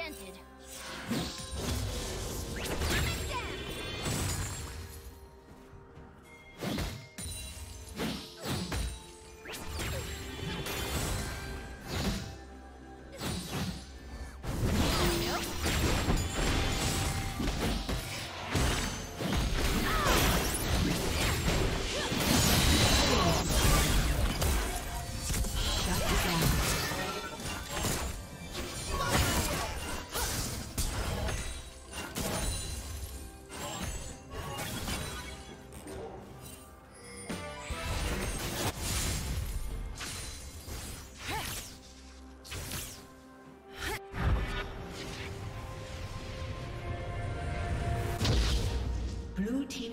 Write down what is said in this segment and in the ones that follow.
dented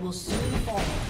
Will soon fall.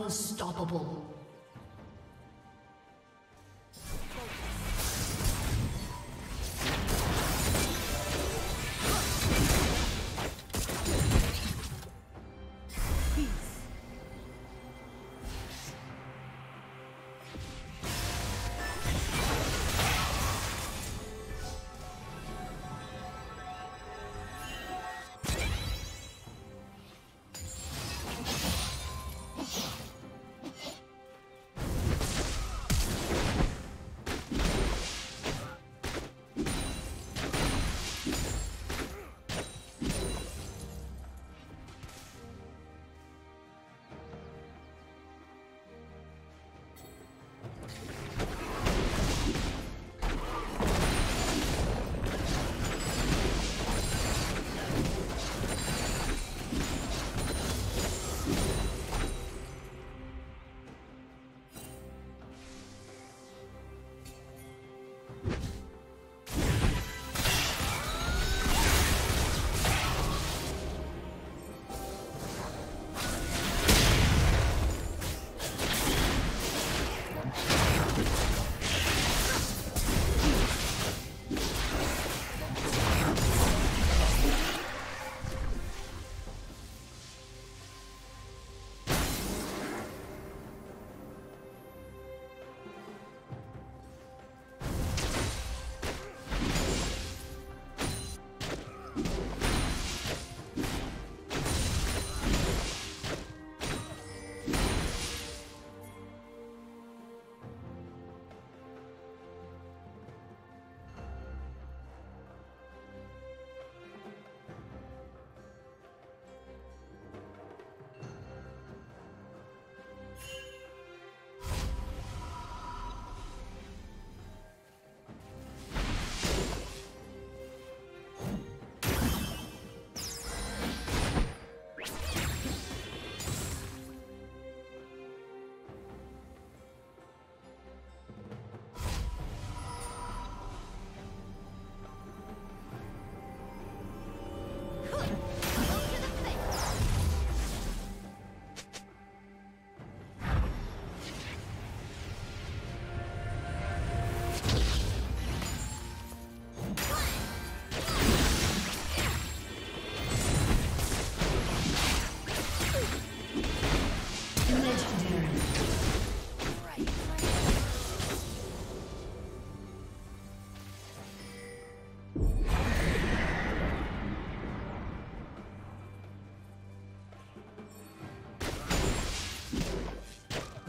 Unstoppable.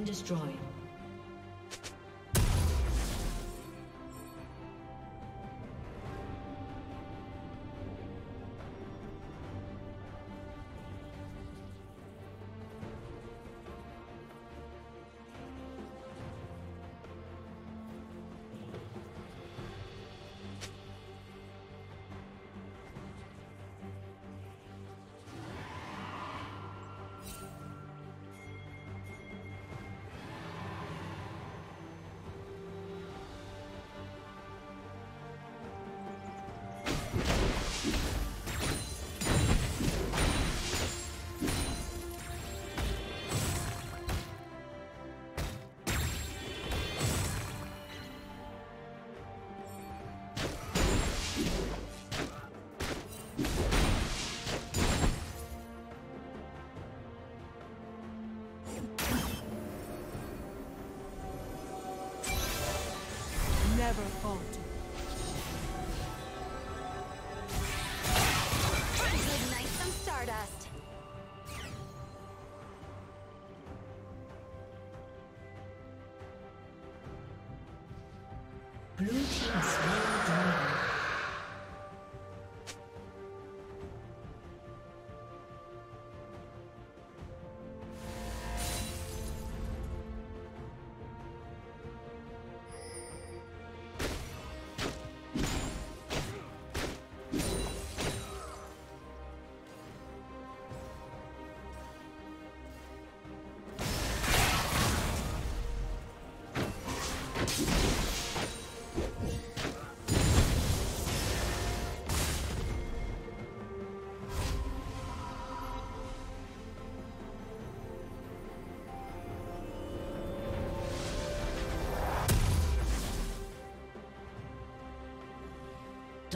Been destroyed.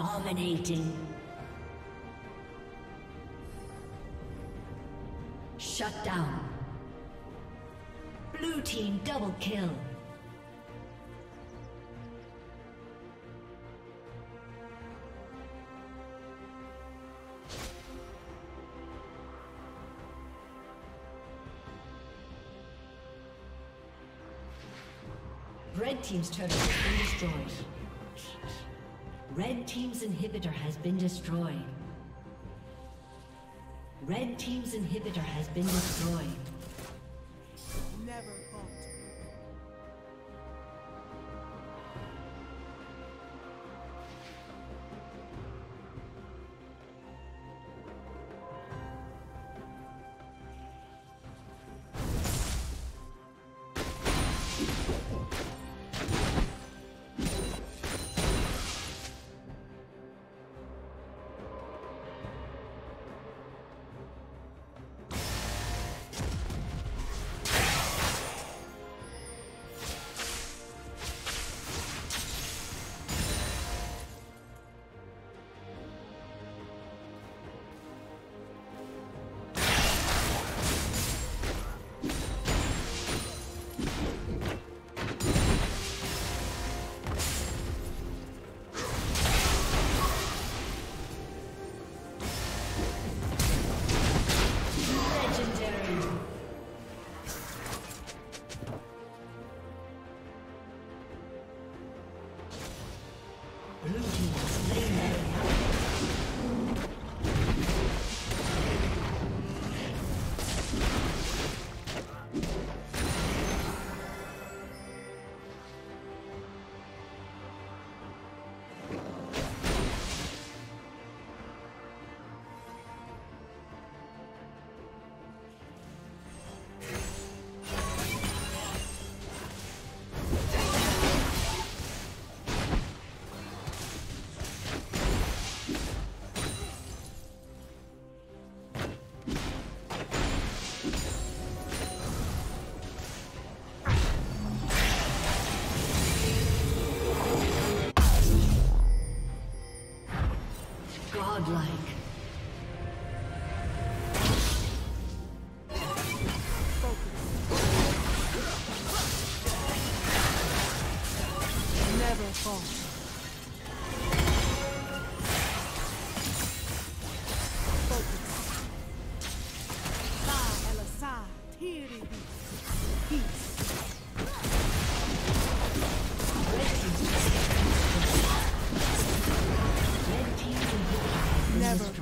Dominating. Shut down. Blue team double kill. Red team's turret has been destroyed. Red Team's inhibitor has been destroyed. Red Team's inhibitor has been destroyed. Never falter.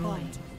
point.